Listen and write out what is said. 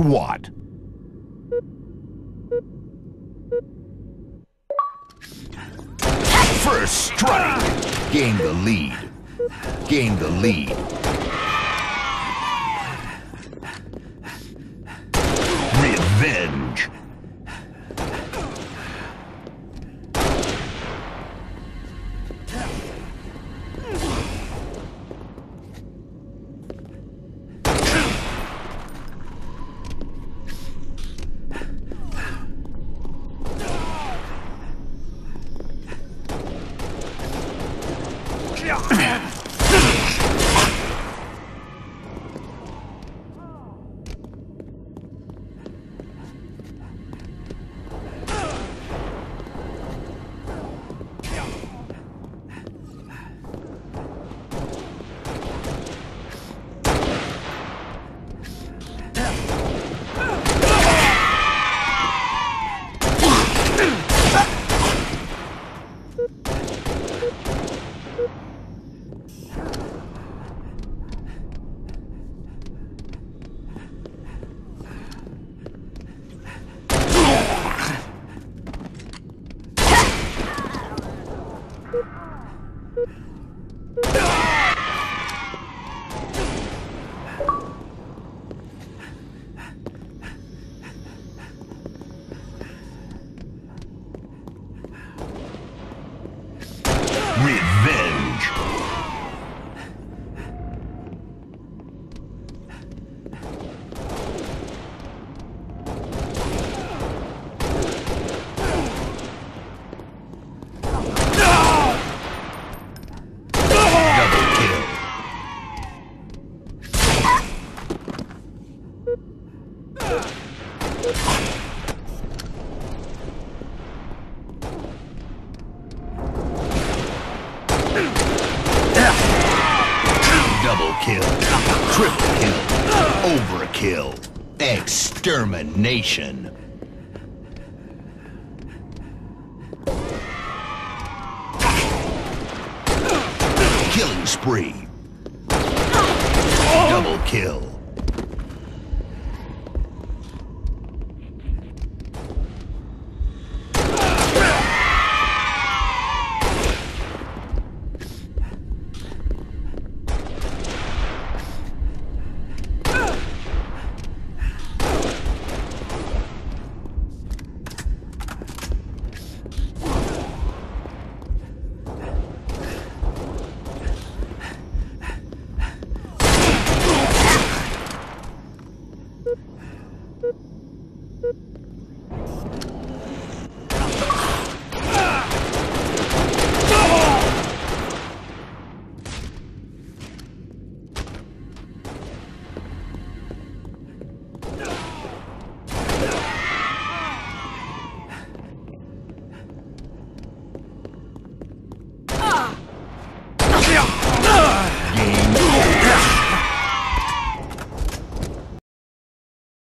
what? First strike! Gain the lead. Gain the lead. Revenge. Yeah. Revenge. Double kill. Double kill. Triple kill. Overkill. Extermination. Killing spree. Double kill.